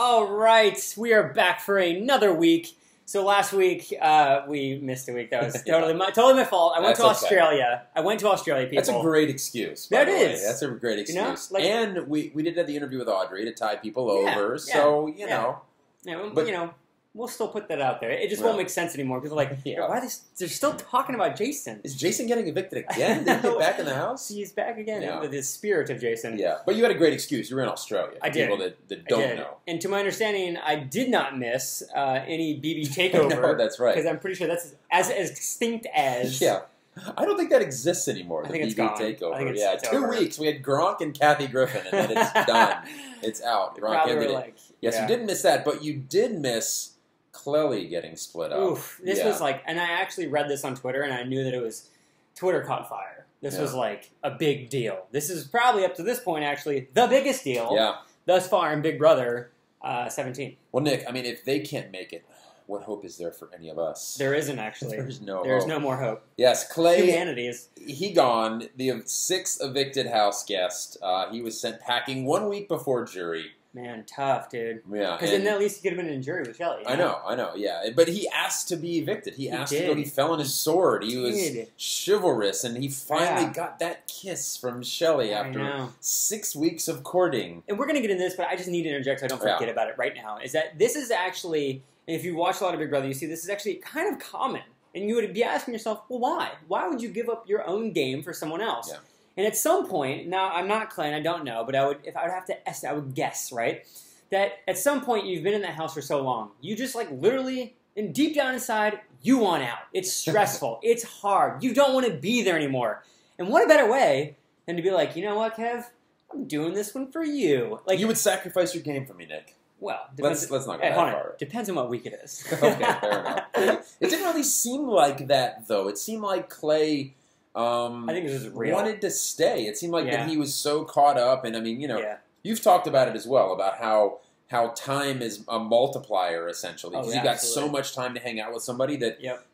All right, we are back for another week. So last week uh, we missed a week. That was totally my totally my fault. I went That's to okay. Australia. I went to Australia. People. That's a great excuse. That way. That's a great You know, excuse. like- and we, we did have the interview with Audrey to tie people Yeah, over. yeah, So, you yeah. know. But- you know, we'll still put that out there. It just won't make sense anymore. People are like, Yeah. why are they? They're still talking about Jason. Is Jason getting evicted again? Did he get back in the house? He's back again Yeah. with his spirit of Jason. Yeah. But you had a great excuse. You were in Australia. I did. People that, that don't know. And to my understanding, I did not miss uh, any BB takeover. no, that's right. because I'm pretty sure that's as, as extinct as Yeah. I don't think that exists anymore. I The think it's BB gone. takeover. I think it's- yeah, two over. weeks. We had Gronk and Kathy Griffin, and then it's done. It's out. Gronk ended were it. like, Yes, yeah. you didn't miss that, but you did miss Clelly getting split up. Oof, this Yeah. was like, and I actually read this on Twitter, and I knew that it was Twitter caught fire. This Yeah. was like a big deal. This is probably up to this point, actually, the biggest deal Yeah. thus far in Big Brother uh, 17. Well, Nick, I mean, if they can't make it, what hope is there for any of us? There isn't actually. There's no There's hope. no more hope. Yes, Clay, Humanity is. he gone. The sixth evicted house guest. Uh, he was sent packing one week before jury. Man, tough, dude. Yeah, Because then at least he could have been in jury with Shelli. I know, I know, yeah. But he asked to be evicted. He, He asked to go. He fell on his sword. He was Did. chivalrous, and he finally Yeah. got that kiss from Shelli after six weeks of courting. And we're going to get into this, but I just need to interject so I don't Yeah. forget about it right now. Is that this is actually, and if you watch a lot of Big Brother, you see this is actually kind of common. And you would be asking yourself, well, why? Why would you give up your own game for someone else? Yeah. And at some point, now I'm not Clay and I don't know, but I would, if I would have to, I would guess, right? That at some point you've been in that house for so long, you just like literally, and deep down inside, you want out. It's stressful. it's hard. You don't want to be there anymore. And what a better way than to be like, you know what, Kev? I'm doing this one for you. Like, you would sacrifice your game for me, Nick. well, Let's depends, let's not go hey, that far. Depends on what week it is. okay, fair enough. It didn't really seem like that though. It seemed like Clay um, I think this is real. wanted to stay. It seemed like Yeah. that he was so caught up, and I mean, you know, yeah. you've talked about it as well about how how time is a multiplier essentially Oh, because yeah, you got so much time to hang out with somebody that Yep.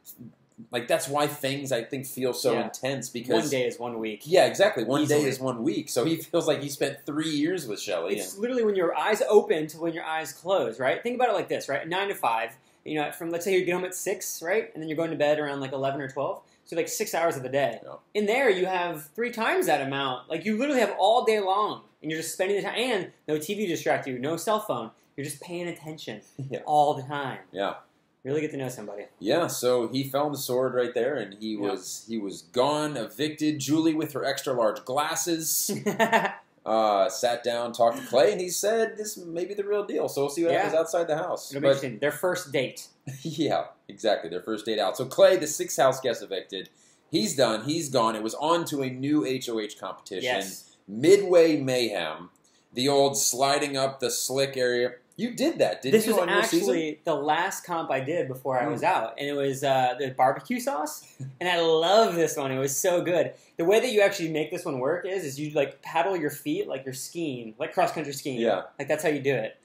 like that's why things I think feel so Yeah. intense because One day is one week. yeah exactly one day is one week so he feels like he spent three years with Shelli It's and literally when your eyes open to when your eyes close, right? Think about it like this, right? Nine to five. You know, from let's say you get home at six, right, and then you're going to bed around like eleven or twelve. So like six hours of the day. Yeah. In there, you have three times that amount. Like you literally have all day long, and you're just spending the time. And no TV distract you, no cell phone. You're just paying attention Yeah. all the time. yeah Really get to know somebody. yeah so he fell on the sword right there and he Yeah. was he was gone evicted Julie with her extra large glasses uh, sat down talked to Clay and he said this may be the real deal so we'll see what Yeah. happens outside the house It'll be But- interesting. Their first date. Yeah, exactly. Their first date out. So Clay, the sixth house guest evicted, he's done. He's gone. It was on to a new HOH competition. Yes. Midway Mayhem, the old sliding up the slick area. You did that, didn't This you? was on your actually the last comp I did before I Mm. was out, and it was uh, the barbecue sauce, and I love this one. It was so good. The way that you actually make this one work is, is you like paddle your feet like you're skiing, like cross country skiing. Yeah. like that's how you do it.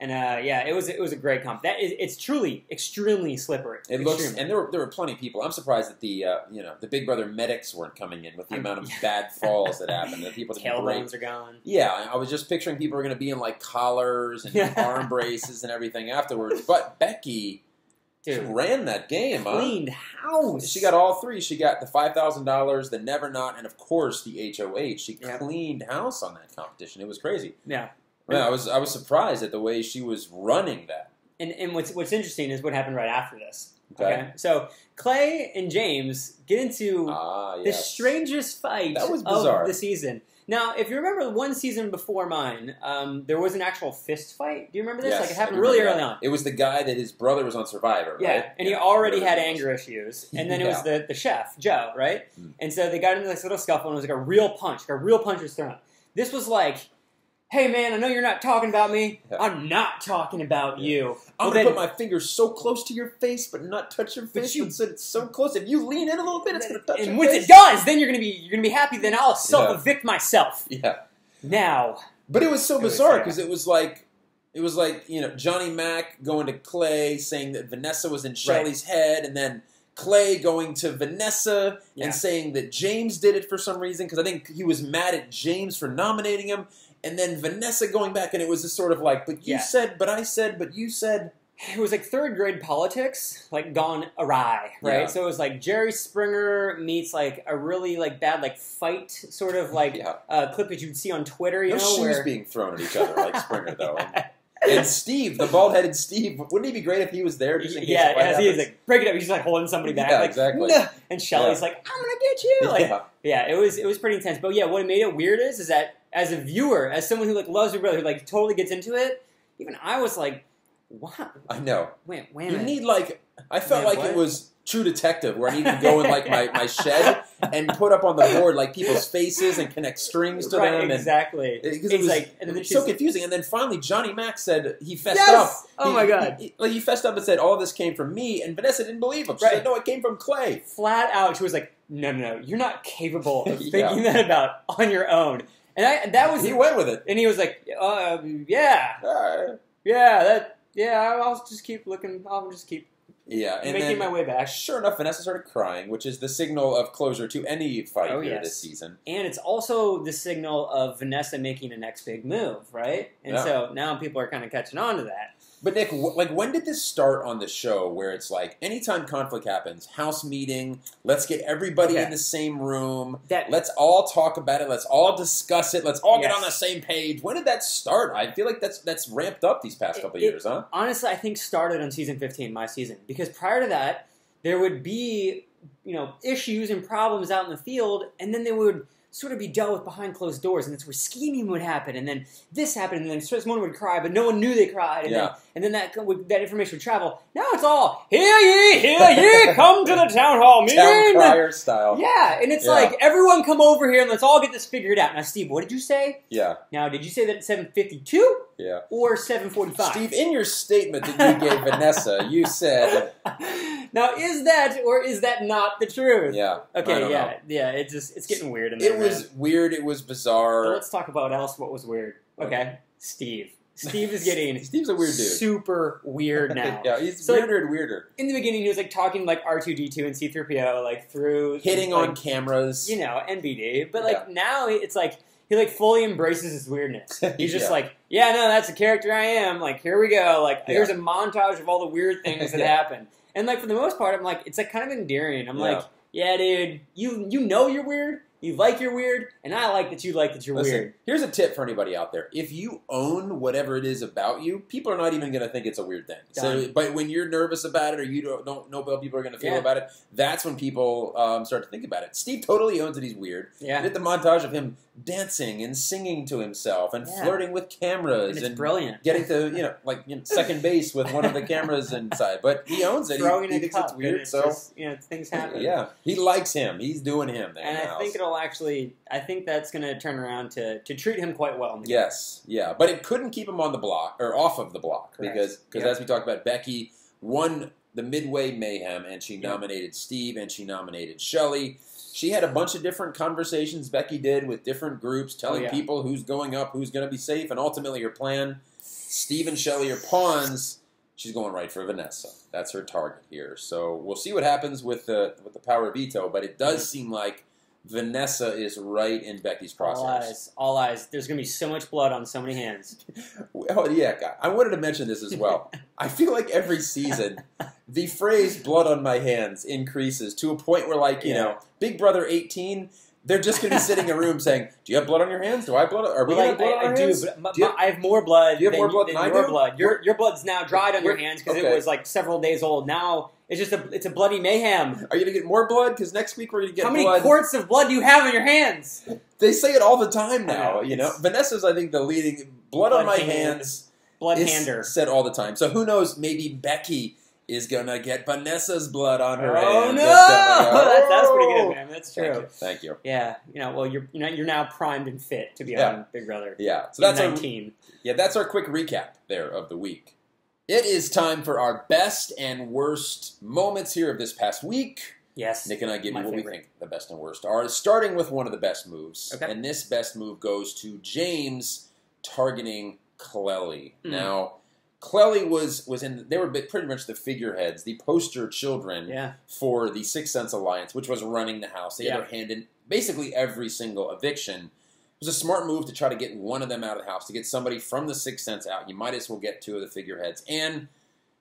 And uh, yeah, it was it was a great comp. That is, it's truly extremely slippery. It looks, and there were there were plenty of people. I'm surprised that the uh, you know the Big Brother medics weren't coming in with the amount of bad falls that happened. That people tailbones are gone. Yeah, I was just picturing people were going to be in like collars and arm braces and everything afterwards. But Becky she ran that game. huh? cleaned house. She got all three. She got the five thousand dollars, the Never Not, and of course the HOH. She Yeah. cleaned house on that competition. It was crazy. yeah. Yeah, I was I was surprised at the way she was running that. And, and what's what's interesting is what happened right after this. Okay. So Clay and James get into Ah, the strangest fight That was bizarre. of the season. Now, if you remember one season before mine, um, there was an actual fist fight. Do you remember this? Yes, like it happened really early that. on. It was the guy that his brother was on Survivor, Yeah, right? and he already had anger issues, and then it was the, the chef Joe, right? Hmm. And so they got into this little scuffle, and it was like a real punch, like a real punch was thrown. This was like, "Hey man, I know you're not talking about me. Yeah. I'm not talking about you." I'm Well, gonna then- put my finger so close to your face, but not touch your face. you- It's, it's so close. If you lean in a little bit, it's gonna touch and your once face. it does, then you're gonna be you're gonna be happy. Then I'll self evict myself. Yeah, Now, but it was so It bizarre because it was like. It was like you know Johnny Mac going to Clay saying that Vanessa was in Shelli's head, and then Clay going to Vanessa Yeah. and saying that James did it for some reason because I think he was mad at James for nominating him, and then Vanessa going back, and it was just sort of like, but you Yeah. said, but I said, but you said, it was like third grade politics, like gone awry, right? Yeah. So it was like Jerry Springer meets like a really like bad like fight sort of like yeah, uh, clip that you'd see on Twitter, you no know, shoes where being thrown at each other like Springer though. And, and Steve, the bald-headed Steve, wouldn't he be great if he was there? Just in case yeah, a fight as he is like break it up. He's just like holding somebody back, Yeah, like exactly. "Nah," and Shelli's like, "I'm gonna get you." Like, yeah. Yeah, it was it was pretty intense. But yeah, what made it weird is is that as a viewer, as someone who like loves your brother, who like totally gets into it, even I was like, "What? I know. Wait, wait You need like I felt Man, like it was True Detective, where I needed to go in like my, my shed and put up on the board like people's faces and connect strings to right, them, exactly. because it was, like, and then so confusing. And then finally, Johnny Mac said he fessed up. Oh He- my god. he- like he fessed up and said all this came from me, and Vanessa didn't believe him. She Right. said, "No, it came from Clay." Flat out, she was like, "No, no, no, you're not capable of Yeah. thinking that about on your own." And I, that was, he went with it. and he was like, uh, "Yeah, Uh, yeah, that, yeah, I'll just keep looking. I'll just keep yeah, and making then my way back." sure enough, Vanessa started crying, which is the signal of closure to any fight Oh, here yes. this season. And it's also the signal of Vanessa making a next big move, right? And Yeah. so now people are kind of catching on to that. But Nick, wh- like, when did this start on the show? Where it's like, anytime conflict happens, house meeting, let's get everybody Okay. in the same room, That let's all talk about it, let's all discuss it, let's all get Yes. on the same page. When did that start? I feel like that's that's ramped up these past It- couple of it- years, huh? honestly, I think started on season 15, my season, because prior to that, there would be, you know, issues and problems out in the field, and then they would sort of be dealt with behind closed doors, and that's where scheming would happen, and then this happened, and then someone would cry, but no one knew they cried, and Yeah. then and then that would, that information would travel. Now it's all hear ye, hear ye, come to the town hall meeting. Town crier style. Yeah, and it's Yeah. like everyone come over here and let's all get this figured out. Now, Steve, what did you say? Yeah, Now, did you say that at seven fifty two yeah. or seven forty five? Steve, in your statement that you gave Vanessa, you said, now, is that or is that not the truth? yeah. Okay, yeah, know. yeah. It's just it's getting weird in there. It was man. weird. It was bizarre. let's talk about else. What was weird? Okay, Steve. Steve is getting Steve's a weird dude. super weird now. yeah, he's So, like, weirder and weirder. In the beginning, he was like talking like R two D two and C three PO, like through Hitting like, on cameras. you know, NBD. But like now it's like he like fully embraces his weirdness. He's just Yeah. like, yeah, no, that's the character I am. Like here we go. Like Yeah. here's a montage of all the weird things that Yeah. happen. And like for the most part, I'm like, it's like kind of endearing. I'm like, yeah, dude, you you know you're weird. You like you're weird, and I like that you like that you're Listen, weird. here's a tip for anybody out there. If you own whatever it is about you, people are not even going to think it's a weird thing. So, but when you're nervous about it or you don't, don't know how people are going to feel Yeah. about it, that's when people um, start to think about it. Steve totally owns that he's weird. Yeah, Did the montage of him dancing and singing to himself and Yeah. flirting with cameras and it's and brilliant. getting to you know like you know, second base with one of the cameras inside. But he owns it. He, Throwing he a thinks it's weird. it's so just, you know things happen. yeah, he likes him. He's doing him there. and I house. think it'll actually. I think that's going to turn around to to treat him quite well. Yes, yeah, but it couldn't keep him on the block or off of the block Correct. because because Yep. as we talked about, Becky won the midway mayhem and she Yep. nominated Steve and she nominated Shelli. She had a bunch of different conversations Becky did with different groups, oh, telling Oh, yeah. people who's going up, who's going to be safe, and ultimately her plan. Steve and Shelli are pawns. She's going right for Vanessa. That's her target here. So we'll see what happens with the with the power veto, but it does mm-hmm. seem like Vanessa is right in Becky's process. All eyes, all eyes. There's going to be so much blood on so many hands. Oh yeah, I wanted to mention this as well. I feel like every season, the phrase "blood on my hands" increases to a point where, like you Yeah. know, Big Brother eighteen, they're just going to be sitting in a room saying, "Do you have blood on your hands? Do I have blood? Are we Well, going to I, have blood on I, do, hands?" but my, Do you I have more blood. do you have than, more blood than I your do? blood. Your your blood's now dried on your hands because okay. it was like several days old. Now it's just a it's a bloody mayhem. Are you going to get more blood? Because next week we're going to get How many blood. quarts of blood do you have on your hands? They say it all the time now. know, You know, Vanessa's I think the leading blood, on my hand. hands. Blood hander. said all the time. So who knows? Maybe Becky is gonna get Vanessa's blood on her Oh hands. no! That's that's, pretty good, man. That's Thank true. you. Thank you. Yeah, you know, well, you're you know, you're now primed and fit to be Yeah. on Big Brother. Yeah. So that's our 19. yeah. That's our quick recap there of the week. It is time for our best and worst moments here of this past week. Yes. Nick and I give you what we think the best and worst are. Starting with one of the best moves, Okay. and this best move goes to James targeting Clelly. Mm. Now, Clelly was was in. They were pretty much the figureheads, the poster children Yeah. for the Sixth Sense Alliance, which was running the house. They had their hand in basically every single eviction. It was a smart move to try to get one of them out of the house, to get somebody from the Sixth Sense out. You might as well get two of the figureheads. And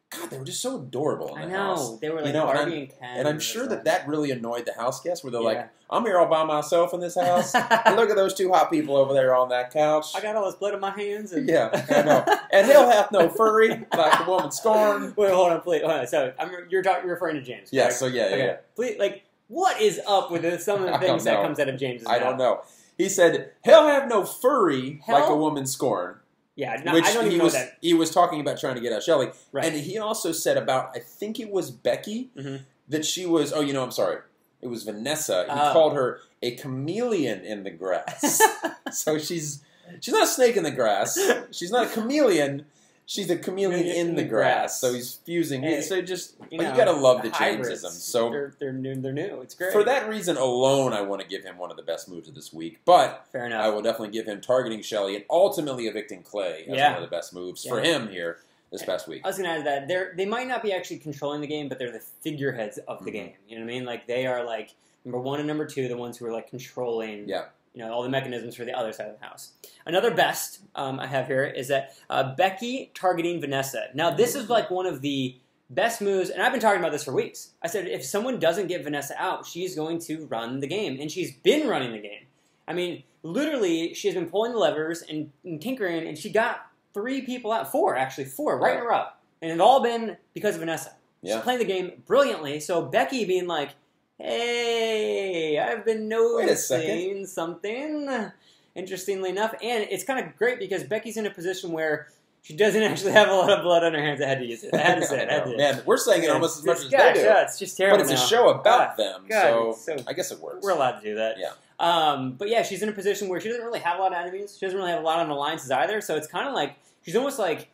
God, they were just so adorable in I the know house. they were You like know, and Barbie I'm- and Ken. And I'm sure that something. that really annoyed the house guests, where they're like, "I'm here all by myself in this house. and look at those two hot people over there on that couch." I got all this blood on my hands. And Yeah, I know. And hell hath no furry, like a woman scorned. Wait, hold on, please. Hold on. So I'm, you're talking, you're referring to James. Yeah, correct? so yeah, yeah, Okay. yeah. Please, like, what is up with this, some of the things that know. comes out of James's I don't know. He said, "Hell have no furry, like a woman scorned." Yeah, no, which I don't he was that. he was talking about trying to get out Shelli, Right. and he also said about I think it was Becky Mhm. that she was. Oh, you know, I'm sorry, it was Vanessa. He Oh. called her a chameleon in the grass. so she's she's not a snake in the grass. She's not a chameleon. She's a chameleon in the grass. So he's fusing. Hey, so just you know, you gotta love the hybrids. Jamesisms. So they're they're new. They're new. It's great. for that reason alone, I want to give him one of the best moves of this week. But fair enough. I will definitely give him targeting Shelli and ultimately evicting Clay as Yeah. one of the best moves for him here this past week. I was gonna add that they're they might not be actually controlling the game, but they're the figureheads of the Mhm. game. You know what I mean? Like they are like number one and number two, the ones who are like controlling. Yeah. You know all the mechanisms for the other side of the house. Another best um, I have here is that uh, Becky targeting Vanessa. Now this is like one of the best moves, and I've been talking about this for weeks. I said if someone doesn't get Vanessa out, she's going to run the game, and she's been running the game. I mean, literally, she has been pulling the levers and, and tinkering, and she got three people out, four actually, four right in a row, and it's all been because of Vanessa. She's Yeah. playing the game brilliantly. So Becky being like, "Hey, I've been noticing something." Interestingly enough, and it's kind of great because Becky's in a position where she doesn't actually have a lot of blood on her hands. I had to use it. I had to say it. I had to. Man, we're saying it almost as much as Gosh, they do. yeah, it's just terrible. But it's a show about Ah, them, God, so, so- I guess it works. We're allowed to do that. Yeah. Um, but yeah, she's in a position where she doesn't really have a lot of enemies. She doesn't really have a lot of alliances either. So it's kind of like she's almost like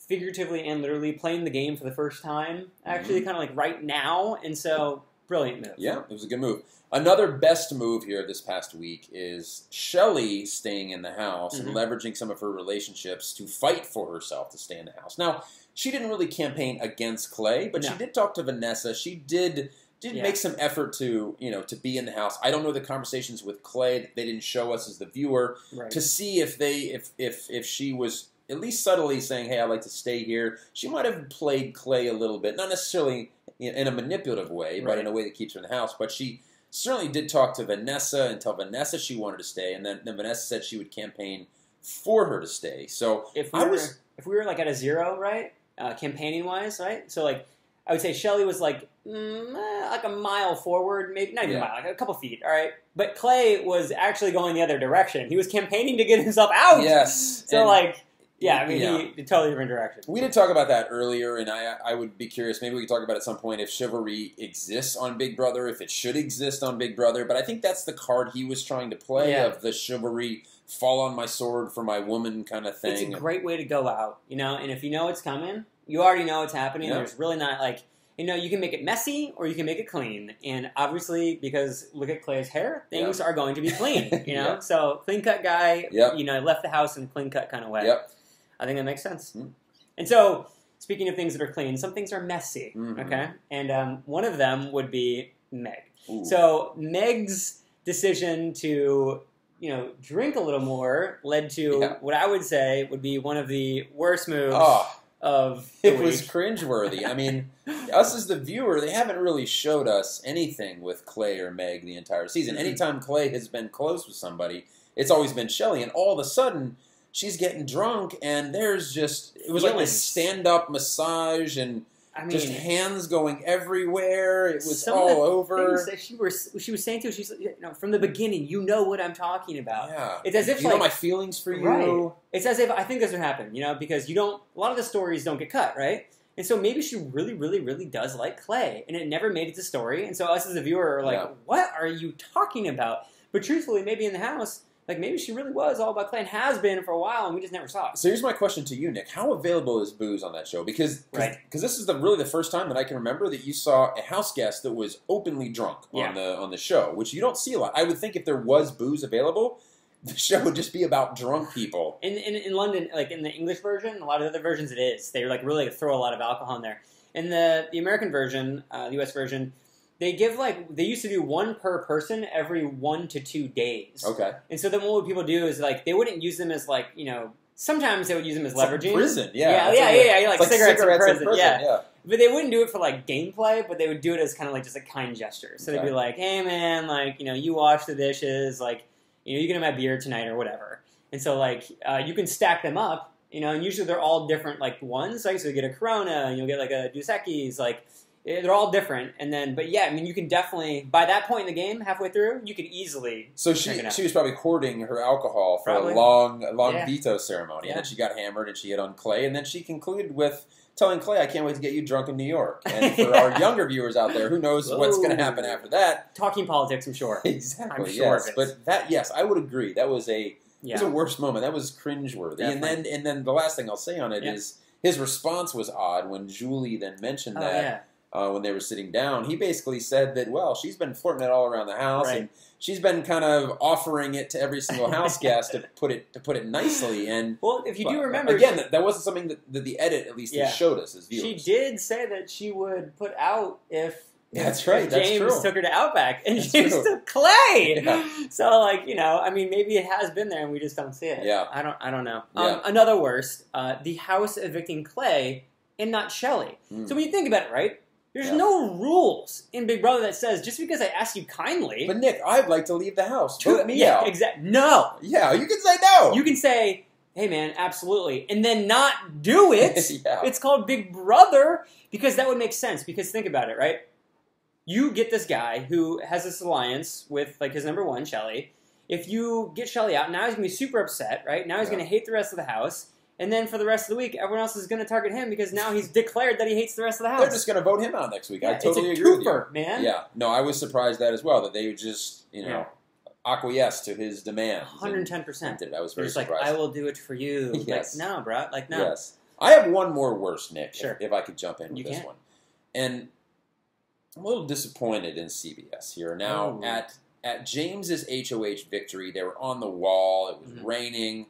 figuratively and literally playing the game for the first time. Actually, kind of like right now. And so brilliant move. Mm-hmm. Yeah, it was a good move. Another best move here this past week is Shelli staying in the house Mhm. and leveraging some of her relationships to fight for herself to stay in the house. Now, she didn't really campaign against Clay, but No. she did talk to Vanessa. She did did Yeah. make some effort to, you know, to be in the house. I don't know the conversations with Clay. They didn't show us as the viewer Right. to see if they if if if she was at least subtly saying, "Hey, I'd like to stay here." She might have played Clay a little bit, not necessarily in, a manipulative way, but Right. in a way that keeps her in the house. But she certainly did talk to Vanessa and tell Vanessa she wanted to stay, and then, then Vanessa said she would campaign for her to stay. So if we I were was- if we were like at a zero, right, uh, campaigning wise, right. So like I would say Shelli was like mm, eh, like a mile forward, maybe not even Yeah. a mile, like a couple feet. All right, but Clay was actually going the other direction. He was campaigning to get himself out. yes, So and like, yeah, I mean, Yeah. he totally different direction. we did talk about that earlier, and I I would be curious. Maybe we could talk about at some point if chivalry exists on Big Brother, if it should exist on Big Brother. But I think that's the card he was trying to play Yeah. of the chivalry, fall on my sword for my woman kind of thing. It's a great way to go out, you know. And if you know it's coming, you already know it's happening. Yeah. There's really not like you know you can make it messy or you can make it clean. And obviously, because look at Clay's hair, things are going to be clean. You know, so clean cut guy. Yep. You know, left the house in clean cut kind of way. Yep. I think that makes sense. Mm. And so, speaking of things that are clean, some things are messy. Mhm. Okay, and um, one of them would be Meg. Ooh. So Meg's decision to you know drink a little more led to Yeah. what I would say would be one of the worst moves Oh, of the it was week. cringeworthy. I mean, us as the viewer, they haven't really showed us anything with Clay or Meg the entire season. Mhm. Anytime Clay has been close with somebody, it's always been Shelli, and all of a sudden she's getting drunk, and there's just it was like this stand up massage and I mean, just hands going everywhere. It was all over. she was she was saying to, she's you know, from the beginning, you know what I'm talking about. Yeah, It's as if you know my feelings for you. Right. It's as if I think this would happen, you know, because you don't. A lot of the stories don't get cut, right? And so maybe she really, really, really does like Clay, and it never made it to story. And so us as a viewer are like, Yeah. "What are you talking about?" But truthfully, maybe in the house, like maybe she really was all about Clay and has been for a while, and we just never saw it. So here's my question to you, Nick: How available is booze on that show? Because because Right. this is the really the first time that I can remember that you saw a house guest that was openly drunk Yeah. on the on the show, which you don't see a lot. I would think if there was booze available, the show would just be about drunk people. In, in in London, like in the English version, a lot of the other versions, it is they like really throw a lot of alcohol in there. In the the American version, uh, the U.S. version, they give like they used to do one per person every one to two days. Okay. And so then what would people do is like they wouldn't use them as like you know sometimes they would use them as It's like leveraging. prison. Yeah. yeah, yeah, like yeah, yeah, like, it's cigarettes, in prison. Yeah. yeah. but they wouldn't do it for like gameplay, but they would do it as kind of like just a kind gesture. So they'd be like, "Hey man, like you know you wash the dishes, like you know you can have my beer tonight or whatever." And so like uh, you can stack them up, you know, and usually they're all different like ones. Like so you get a Corona, and you'll get like a Dos Equis, like Eh, they're all different. And then, but yeah, I mean, you can definitely by that point in the game, halfway through, you could easily So Check she it out. she was probably hoarding her alcohol for Probably. a long a long Yeah. veto ceremony, Yeah. and then she got hammered and she hit on Clay, and then she concluded with telling Clay, "I can't wait to get you drunk in New York." And for Yeah. our younger viewers out there, who knows what's going to happen after that? talking politics. I'm sure. Exactly. I'm sure yes, but that yes, I would agree. That was a it was a worst moment. That was cringeworthy. And then and then the last thing I'll say on it is Yeah. his response was odd when Julie then mentioned oh that yeah, uh, when they were sitting down. He basically said that, well, she's been flirting it all around the house, Right. and she's been kind of offering it to every single house guest to put it to put it nicely. And well, if you do remember, again, that, that wasn't something that, that the edit at least Yeah. showed us as viewers. She did say that she would put out if That's right, that's James took her to Outback, and That's James true. took Clay. Yeah. So like you know, I mean, maybe it has been there and we just don't see it. Yeah. I don't. I don't know. Yeah. Um, another worst, uh, the house evicting Clay and not Shelli. Mm. So when you think about it, right? There's Yeah. no rules in Big Brother that says just because I ask you kindly. But Nick, I'd like to leave the house. to- Vote me yeah, out. exactly. No, Yeah, you can say no. you can say, "Hey, man, absolutely," and then not do it. yeah. It's called Big Brother because that would make sense. Because think about it, right? You get this guy who has this alliance with like his number one, Shelli. If you get Shelli out, now he's gonna be super upset, right? Now he's Yeah. gonna hate the rest of the house, and then for the rest of the week, everyone else is gonna target him because now he's declared that he hates the rest of the house. They're just going to vote him out next week. Yeah, I totally agree with you. man. Yeah, no, I was surprised that as well that they would just you know acquiesce to his demand. 110. percent did. I was very just like, surprised. I will do it for you. Yes. Like, no, bro. Like, no. Yes, I have one more worse, Nick. if- Sure. If, I could jump in with You this can. one, and I'm a little disappointed in CBS here now Oh. at at James's HOH victory. They were on the wall. It was Mhm. raining,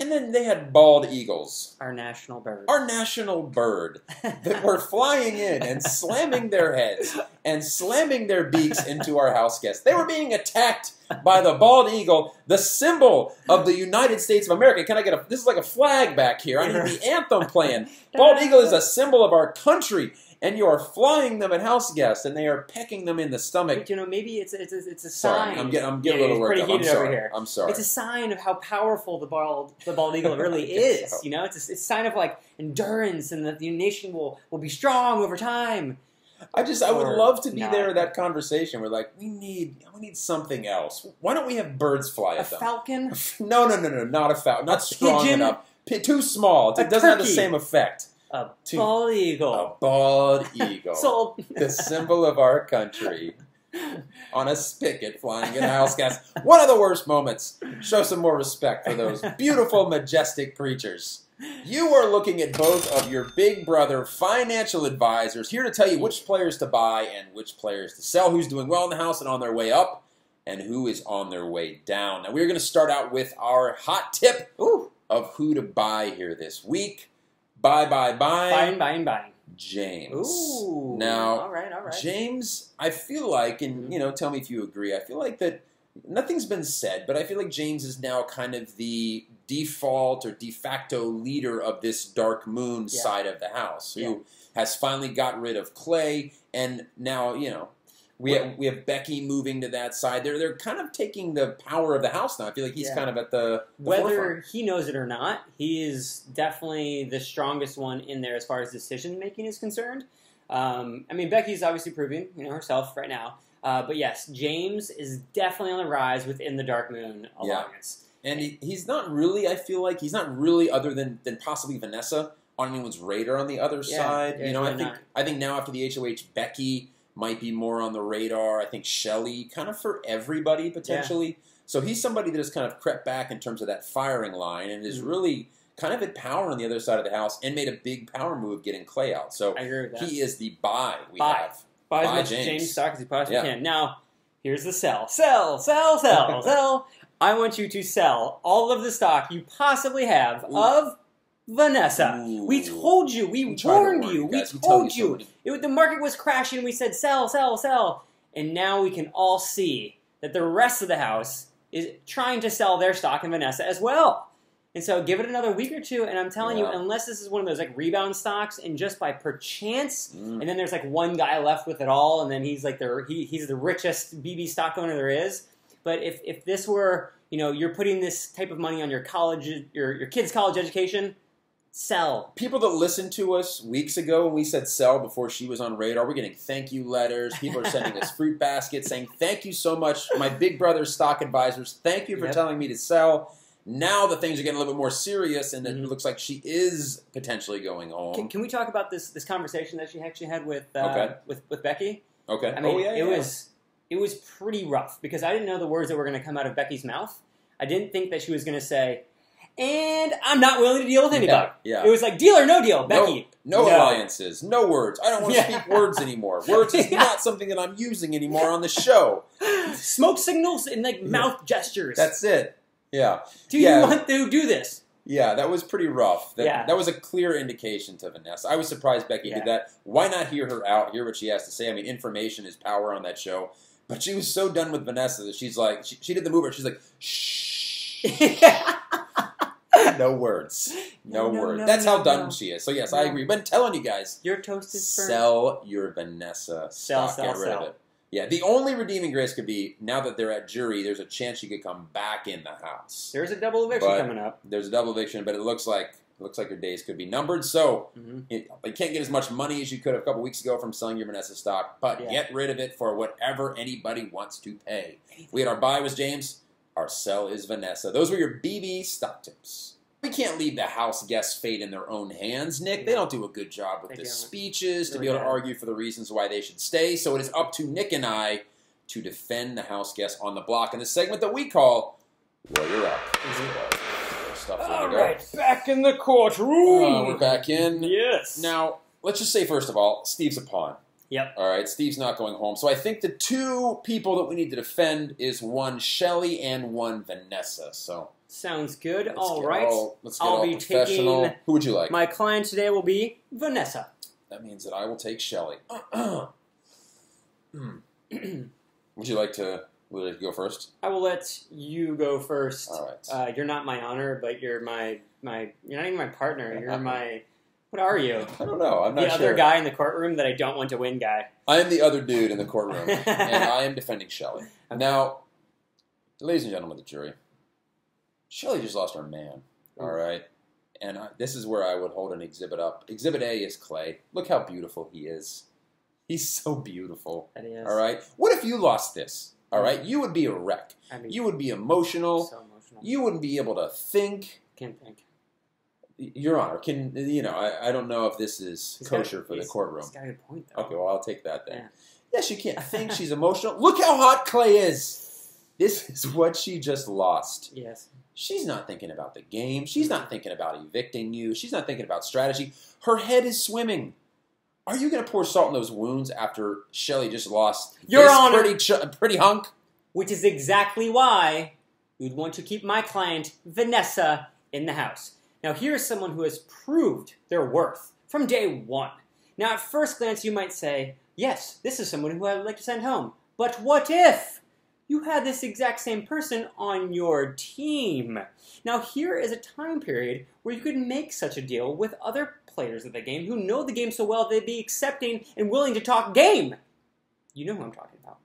and then they had bald eagles. Our national bird. Our national bird that were flying in and slamming their heads and slamming their beaks into our house guests. They were being attacked by the bald eagle, the symbol of the United States of America. Can I get a? This is like a flag back here. I need the anthem playing. Bald eagle is a symbol of our country, and you are flying them at house guests, and they are pecking them in the stomach. But, you know, maybe it's a, it's a, it's a Sorry, sign. I'm getting I'm getting Yeah, a little worked up. I'm sorry. here. I'm sorry. It's a sign of how powerful the bald the bald eagle really is. so. You know, it's a, it's a sign of like endurance and that the nation will will be strong over time. I just I would love to be not. there at that conversation. We're like, we need we need something else. Why don't we have birds fly A at them? falcon, No, no, no, no, not a falcon. Not A strong pigeon? enough. P- too small. It A doesn't have the same effect. A Two- bald eagle. A bald eagle, Sold. the symbol of our country, on a spigot flying in house gas. One of the worst moments. Show some more respect for those beautiful, majestic creatures. You are looking at both of your big brother financial advisors here to tell you which players to buy and which players to sell, who's doing well in the house and on their way up, and who is on their way down. Now, we're going to start out with our hot tip Ooh, of who to buy here this week. Buy, buy, buy. buying, buying, buying. James. Ooh. Now, all right, all right. James, I feel like, and mm-hmm. you know, tell me if you agree. I feel like that nothing's been said, but I feel like James is now kind of the default or de facto leader of this Dark Moon Yeah. side of the house, who Yeah. has finally got rid of Clay, and now you know. We have, we have Becky moving to that side. They're they're kind of taking the power of the house now. I feel like he's Yeah. kind of at the, the Whether forefront. he knows it or not, he is definitely the strongest one in there as far as decision making is concerned. Um, I mean, Becky's obviously proving, you know, herself right now. Uh, but yes, James is definitely on the rise within the Dark Moon Yeah. alliance. And he, he's not really, I feel like, he's not really, other than, than possibly Vanessa, on anyone's radar on the other Yeah, side. yeah, you know, I think not. I think now after the HOH, Becky might be more on the radar. I think Shelli, kind of for everybody potentially. So he's somebody that has kind of crept back in terms of that firing line and is Mhm. really kind of at power on the other side of the house and made a big power move getting Clay out. So I agree with that. he is the buy we Buy. have. Buy as Buy much James. James. stock as you possibly Yeah. can. Now, here's the sell. Sell, sell, sell, sell. I want you to sell all of the stock you possibly have Ooh. of Vanessa. We told you. We, We warned you. you We guys. We tell told you you. It, the market was crashing. We said sell, sell, sell. And now we can all see that the rest of the house is trying to sell their stock in Vanessa as well. And so give it another week or two, and I'm telling Yeah. you, unless this is one of those like rebound stocks, and just by perchance, Mm. and then there's like one guy left with it all, and then he's like the he, he's the richest BB stock owner there is. But if if this were you know you're putting this type of money on your college your your kid's college education, sell. People that listened to us weeks ago when we said sell before she was on radar, we're getting thank you letters. People are sending us fruit baskets saying thank you so much. My big brother's stock advisors, thank you for Yep. telling me to sell. Now that things are getting a little bit more serious and Mhm. it looks like she is potentially going home. Can, can we talk about this this conversation that she actually had with uh, Okay. with with Becky? okay. I mean, oh, yeah, it yeah. was it was pretty rough because I didn't know the words that were going to come out of Becky's mouth. I didn't think that she was going to say, "And I'm not willing to deal with anybody." Yeah. It was like deal or no deal, Becky. No, No. alliances, no words. I don't want to Yeah. speak words anymore. Words is Yeah. not something that I'm using anymore on the show. Smoke signals and like mouth gestures. That's it. Yeah. do yeah. you want to do this? Yeah, that was pretty rough. That, Yeah. that was a clear indication to Vanessa. I was surprised Becky Yeah. did that. Why not hear her out, hear what she has to say? I mean, information is power on that show. But she was so done with Vanessa that she's like, she, she did the move she's like, shh, no words. No, No, words. no, That's no, how done no. she is. So, yes, I agree. But I'm telling you guys, Your toast is burnt. sell your Vanessa Sell, stock. sell, Get rid sell. of it. Yeah, the only redeeming grace could be now that they're at jury, there's a chance she could come back in the house. There's a double eviction But- coming up. There's a double eviction, but it looks like it looks like your days could be numbered. So hmm you you can't get as much money as you could a couple weeks ago from selling your Vanessa stock, but Yeah. get rid of it for whatever anybody wants to pay. We had our buy was James, our sell is Vanessa. Those were your BB stock tips. We can't leave the house guests' fate in their own hands, Nick. They don't do a good job with the speeches to be able to argue for the reasons why they should stay. So it is up to Nick and I to defend the house guests on the block in the segment that we call Lawyer Up. Stuff All ready to go. right, back in the courtroom. Uh, we're back in. Yes. Now, let's just say, first of all, Steve's a pawn. Yep. All right, Steve's not going home. So I think the two people that we need to defend is one Shelli and one Vanessa. So Sounds good. let's All right. all, let's get I'll all be professional. taking Who would you like? My client today will be Vanessa. that means that I will take Shelli. Hmm. would you like to? Would you like to go first? I will let you go first. All right. Uh, you're not my honor, but you're my my. You're not even my partner. You're my. What are you? I don't know. I'm not The not other guy in the courtroom that I don't want to win guy. I am the other dude in the courtroom, and I am defending Shelli. Now, ladies and gentlemen of the jury, Shelli just lost her man. All right, and I, this is where I would hold an exhibit up. Exhibit A is Clay. Look how beautiful he is. He's so beautiful. That is. All right. What if you lost this? All right, mm. you would be a wreck. I mean, You would be emotional. so emotional. You wouldn't be able to think. can't think. Your Honor, can you know? I, I don't know if this is He's got- kosher for the courtroom. He's got a point though. Okay, well, I'll take that then. Yeah. Yes, you can't think she's emotional. Look how hot Clay is. This is what she just lost. Yes. She's not thinking about the game. She's mm-hmm. not thinking about evicting you. She's not thinking about strategy. Her head is swimming. Are you going to pour salt in those wounds after Shelli just lost Your this Honor. pretty, ch- pretty hunk? Which is exactly why you'd want to keep my client Vanessa in the house. Now, here is someone who has proved their worth from day one. Now, at first glance, you might say, yes, this is someone who I would like to send home. But what if you had this exact same person on your team? Now, here is a time period where you could make such a deal with other players of the game who know the game so well they'd be accepting and willing to talk game. You know who I'm talking about.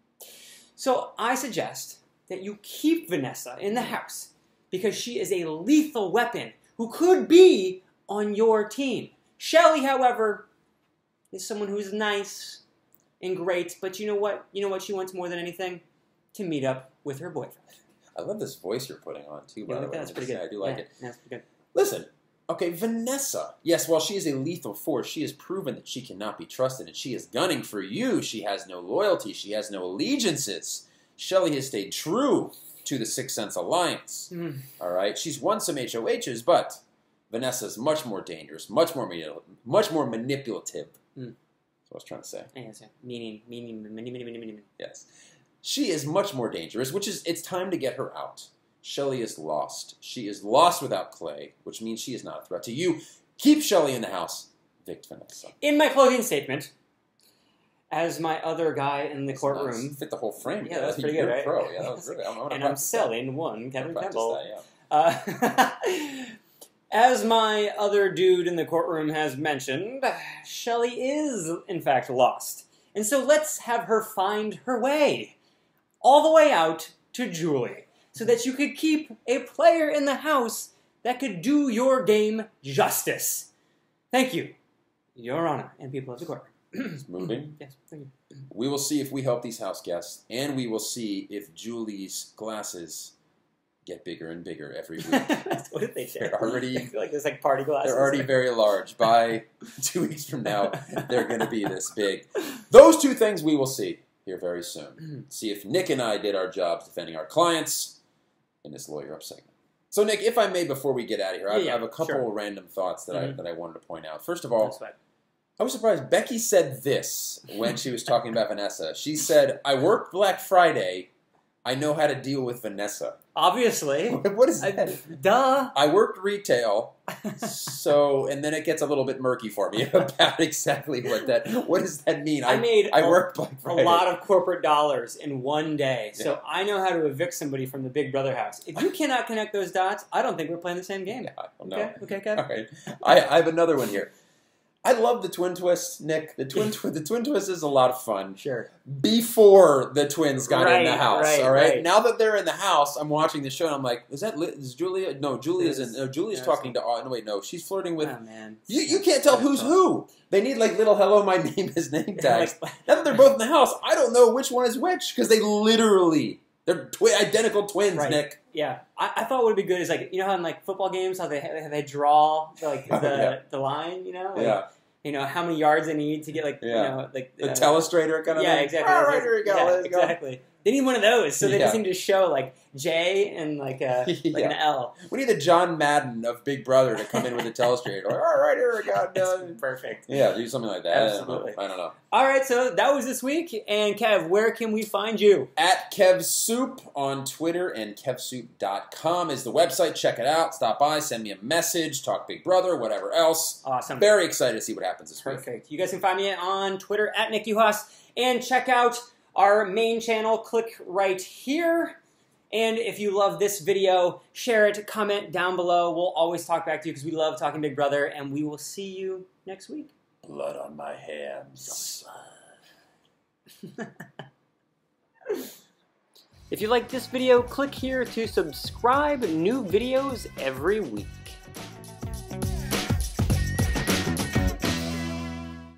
So I suggest that you keep Vanessa in the house because she is a lethal weapon who could be on your team. Shelli, however, is someone who's nice and great, but you know what? You know what she wants more than anything? To meet up with her boyfriend. I love this voice you're putting on, too, by the way. That's pretty good. I do like Yeah, it. That's pretty good. Listen, okay, Vanessa. Yes, while she is a lethal force, she has proven that she cannot be trusted, and she is gunning for you. She has no loyalty. She has no allegiances. Shelli has stayed true to the Sixth Sense Alliance. Mm. All right, she's won some HOHs, but Vanessa is much more dangerous, much more much more manipulative. Hmm. That's what I was trying to say. Yes, meaning, meaning, meaning, meaning, meaning. Yes, she is much more dangerous. Which is, it's time to get her out. Shelli is lost. She is lost without Clay, which means she is not a threat to you. Keep Shelli in the house. Vic Vanessa. In my closing statement, as my other guy in the That's courtroom, nice. Fit the whole frame. Yeah, that's You're pretty good, right? Pro. Yeah, that was really. I'm, I'm and I'm selling one that. Kevin I'm Campbell. that, yeah. Uh, as my other dude in the courtroom has mentioned, Shelli is, in fact, lost. And so let's have her find her way all the way out to Julie so that you could keep a player in the house that could do your game justice. Thank you, Your Honor, and people of the court. It's moving. Yes, thank you. We will see if we help these house guests, and we will see if Julie's glasses get bigger and bigger every week. what did they say? They're already- I feel like there's like party glasses. They're already very large. By two weeks from now, they're going to be this big. Those two things we will see here very soon. See if Nick and I did our jobs defending our clients in this lawyer up segment. So, Nick, if I may, before we get out of here, I, Yeah, I have a couple sure. random thoughts that I Mhm. that I wanted to point out. First of all, I was surprised. Becky said this when she was talking about Vanessa. She said, "I worked Black Friday. I know how to deal with Vanessa." Obviously. what is I- that? duh. I worked retail, so and then it gets a little bit murky for me about exactly what that. What does that mean? I made I a- worked a lot of corporate dollars in one day. So Yeah. I know how to evict somebody from the Big Brother house. If you cannot connect those dots, I don't think we're playing the same game. Yeah, I. Okay, okay, Kev. All right, I, I have another one here. I love the twin twist, Nick. The twin twi- the twin twist is a lot of fun. Sure. Before the twins got in the house, right, all right? right. Now that they're in the house, I'm watching the show and I'm like, is that Li- is Julia? No, Julia's in. No, Julia's Yes. talking to. Oh, no, wait, no, she's flirting with. oh man. You, you can't tell who's who. They need like little hello, my name is name tags. Now that they're both in the house, I don't know which one is which because they literally they're twi- identical twins, Right. Nick. yeah, I, I thought what would be good is like you know how in like football games how they how they draw like oh, the, Oh, yeah. the line, you know, like, yeah, you know how many yards they need to get like Yeah. you know like the uh, telestrator kind of yeah, thing. exactly. All right, here we go. Yeah, exactly. They need one of those, so they Yeah. just need to show like J and like uh, a like Yeah. an L. We need the John Madden of Big Brother to come in with a telestrator. Like, All right, here we go. Perfect. Yeah, do something like that. Absolutely. I don't know. All right, so that was this week. And Kev, where can we find you? At Kev Soup on Twitter and KevSoup.com is the website. Check it out. Stop by, send me a message, talk Big Brother, whatever else. Awesome. Very excited to see what happens this week. Perfect. You guys can find me on Twitter at Nick Uhas and check out our main channel. Click right here. And if you love this video, share it, comment down below. We'll always talk back to you because we love talking Big Brother. And we will see you next week. Blood on my hands. If you like this video, click here to subscribe. New videos every week.